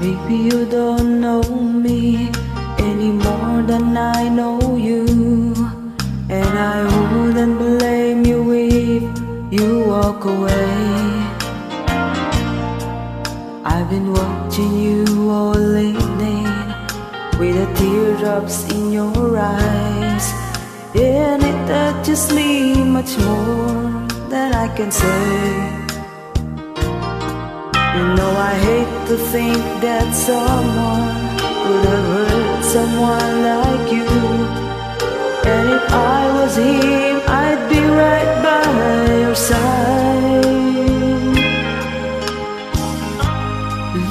Maybe you don't know me any more than I know you. And I wouldn't blame you if you walk away. I've been watching you all evening With the teardrops in your eyes. And it touches me much more than I can say. You know I hate to think that someone would have hurt someone like you. And if I was him, I'd be right by your side.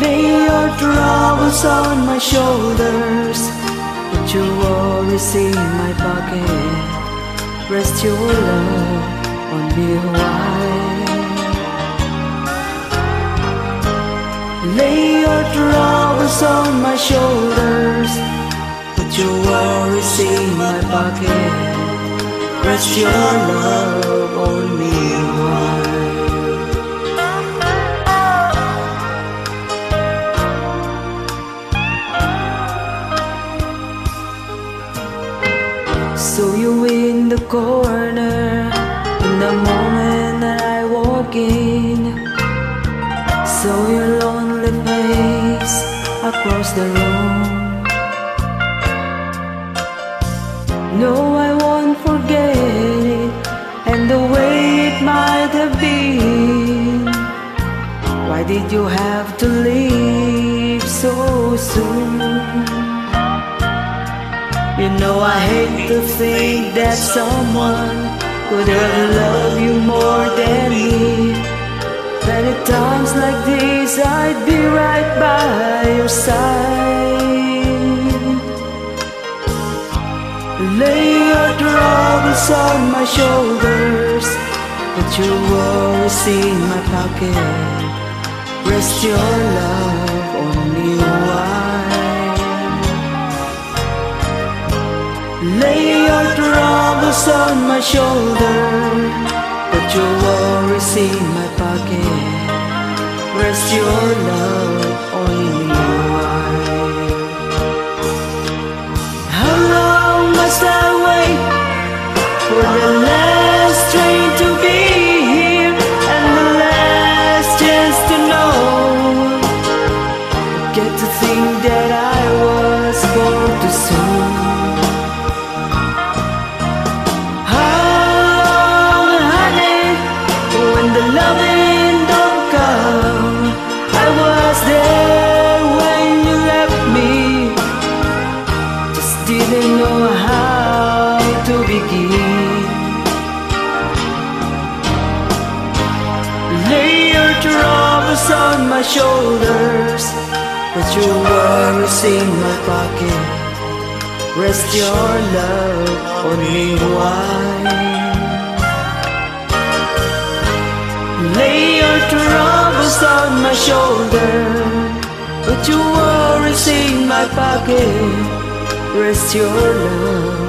Lay your troubles on my shoulders Put your worries in my pocket. Rest your love on me while Lay your troubles on my shoulders. Put your worries in my pocket. Rest your love on me So you in the corner In the moment that I walk in. Saw your lonely face across the room. No, I won't forget it And the way it might have been. Why did you have to leave so soon? You know I hate to think that someone could have loved you more than me. Many times like this I'd be right by side. Lay your troubles on my shoulders Put your worries in my pocket. Rest your love on me Lay your troubles on my shoulder Put your worries in my pocket. Rest your love Get to think that I was born too soon How ah, long, honey, when the loving don't come I was there when you left me. Didn't know how to begin. Lay your troubles on my shoulders Put your worries in my pocket. Rest your love on me while Lay your troubles on my shoulder. Put your worries in my pocket. Rest your love